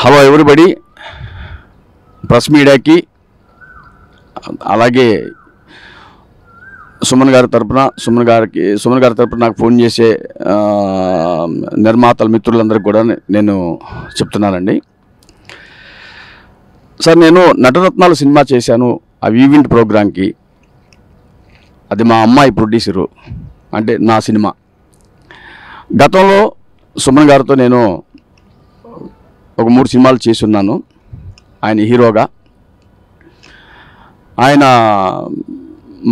Hello everybody. Press మీడియాకి అలాగే సుమన్ గారి తరపున సుమన్ గారికి సుమన్ గారి తరపున నాకు ఫోన్ చేసే నిర్మాతల మిత్రులందరికీ కూడా నేను చెప్తున్నానండి. సార్ నేను నటరత్నాలు సినిమా చేశాను ఆ ఈవెంట్ ప్రోగ్రాంకి. అది మా అమ్మాయి ప్రొడ్యూసరు అంటే నా సినిమా. గతంలో సుమన్ గారితో నేను ఒక మూడు సినిమాలు చేసి ఉన్నాను ఆయన హీరోగా. ఆయన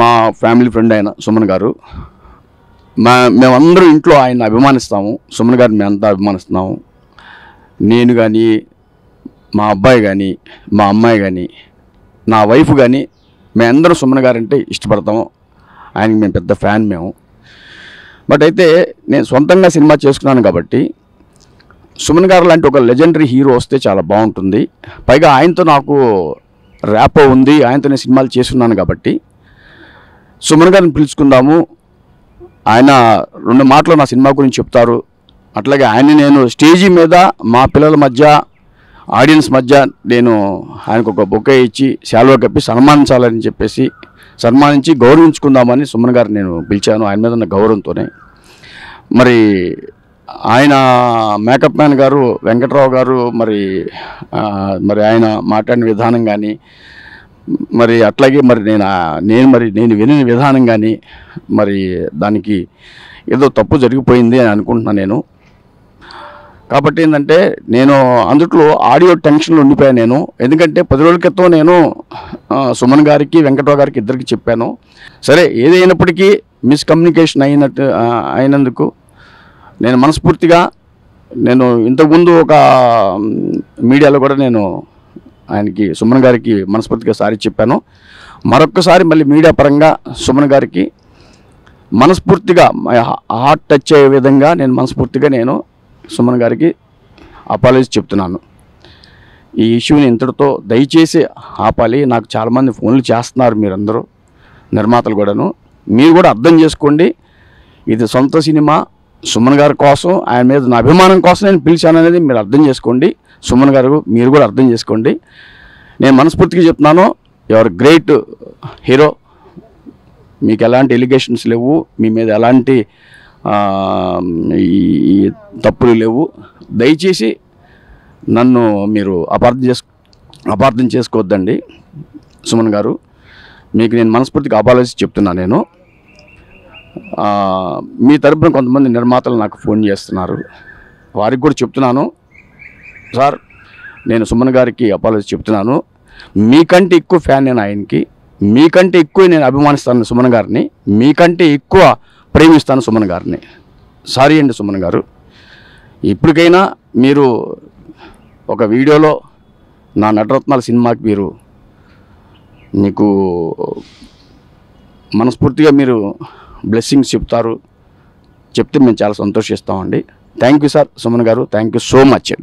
మా ఫ్యామిలీ ఫ్రెండ్ ఆయన సుమన్ గారు. మా మేమందరం ఇంట్లో ఆయన అభిమానిస్తాము. సుమన్ గారిని మేమంతా అభిమానిస్తున్నాము. నేను కానీ మా అబ్బాయి కానీ మా అమ్మాయి కానీ నా వైఫ్ కానీ మేమందరం సుమన్ గారంటే ఇష్టపడతాము. ఆయనకి మేము పెద్ద ఫ్యాన్ మేము. బట్ అయితే నేను సొంతంగా సినిమా చేసుకున్నాను కాబట్టి సుమన్ గారు లాంటి ఒక లెజెండరీ హీరో వస్తే చాలా బాగుంటుంది. పైగా ఆయనతో నాకు ర్యాపో ఉంది ఆయనతో నేను సినిమాలు చేస్తున్నాను కాబట్టి. సుమన్ గారిని పిలుచుకుందాము. ఆయన రెండు మాటలు నా సినిమా గురించి చెప్తారు. అట్లాగే ఆయన నేను స్టేజీ మీద మా పిల్లల మధ్య ఆడియన్స్ మధ్య నేను ఆయనకు ఒక బొకే ఇచ్చి శాలువా కప్పి సన్మానించాలని చెప్పేసి సన్మానించి గౌరవించుకుందామని సుమన్ గారు నేను పిలిచాను. ఆయన మీద ఉన్న గౌరవంతోనే. మరి ఆయన మేకప్ మ్యాన్ గారు వెంకట్రావు గారు మరి మరి ఆయన మాట్లాడిన విధానం కానీ మరి అట్లాగే మరి నేను నేను మరి నేను వినిన విధానం కానీ మరి దానికి ఏదో తప్పు జరిగిపోయింది అని అనుకుంటున్నాను నేను. కాబట్టి ఏంటంటే నేను అందుట్లో ఆడియో టెన్షన్లో ఉండిపోయాను నేను. ఎందుకంటే పది రోజుల క్రితం నేను సుమన్ గారికి వెంకటరావు గారికి ఇద్దరికి చెప్పాను. సరే ఏదైనప్పటికీ మిస్కమ్యూనికేషన్ అయినట్టు అయినందుకు నేను మనస్ఫూర్తిగా నేను ఇంతకుముందు ఒక మీడియాలో కూడా నేను ఆయనకి సుమన్ గారికి మనస్ఫూర్తిగా సారి చెప్పాను. మరొక్కసారి మళ్ళీ మీడియా పరంగా సుమన్ గారికి మనస్ఫూర్తిగా హార్ట్ టచ్ అయ్యే విధంగా నేను మనస్ఫూర్తిగా నేను సుమన్ గారికి అపాలజీ చెప్తున్నాను. ఈ ఇష్యూని ఇంతటితో దయచేసి ఆపాలి. నాకు చాలామంది ఫోన్లు చేస్తున్నారు మీరందరూ నిర్మాతలు కూడాను. మీరు కూడా అర్థం చేసుకోండి. ఇది సొంత సినిమా సుమన్ గారి కోసం ఆయన మీద నా అభిమానం కోసం నేను పిలిచాను అనేది మీరు అర్థం చేసుకోండి. సుమన్ గారు మీరు కూడా అర్థం చేసుకోండి. నేను మనస్ఫూర్తిగా చెప్తున్నాను యువర్ గ్రేట్ హీరో మీకు ఎలాంటి ఎలిగేషన్స్ లేవు మీ మీద ఎలాంటి ఈ తప్పులు లేవు. దయచేసి నన్ను మీరు అపార్థం చేసు అపార్థం చేసుకోవద్దండి సుమన్ గారు. మీకు నేను మనస్ఫూర్తిగా అపాలజీ చెప్తున్నాను నేను. మీ తరపున కొంతమంది నిర్మాతలు నాకు ఫోన్ చేస్తున్నారు. వారికి కూడా చెప్తున్నాను. సార్ నేను సుమన్ గారికి అపాలజీ చెప్తున్నాను. మీకంటే ఎక్కువ ఫ్యాన్ నేను ఆయనకి. మీకంటే ఎక్కువ నేను అభిమానిస్తాను సుమన్ గారిని. మీకంటే ఎక్కువ ప్రేమిస్తాను సుమన్ గారిని. సారీ అండి సుమన్ గారు. ఇప్పటికైనా మీరు ఒక వీడియోలో నా నటరత్నాల సినిమాకి మీరు మీకు మనస్ఫూర్తిగా మీరు బ్లెస్సింగ్స్ చెప్తారు. చెప్తే మేము చాలా సంతోషిస్తామండి. థ్యాంక్ యూ సార్ సుమన్ గారు థ్యాంక్ యూ సో మచ్ అండి.